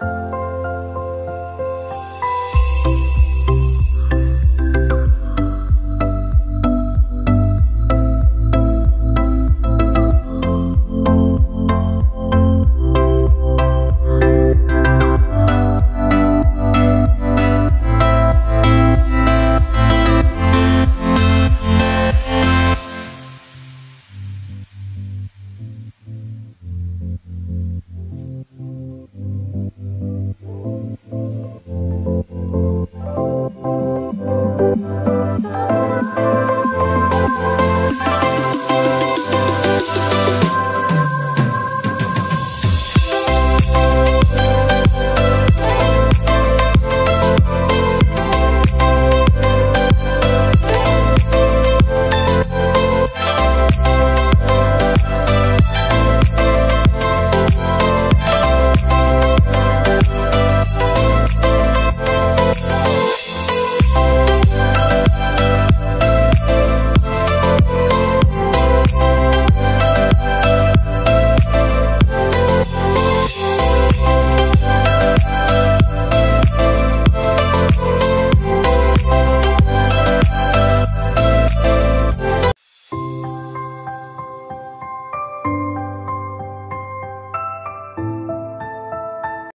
嗯。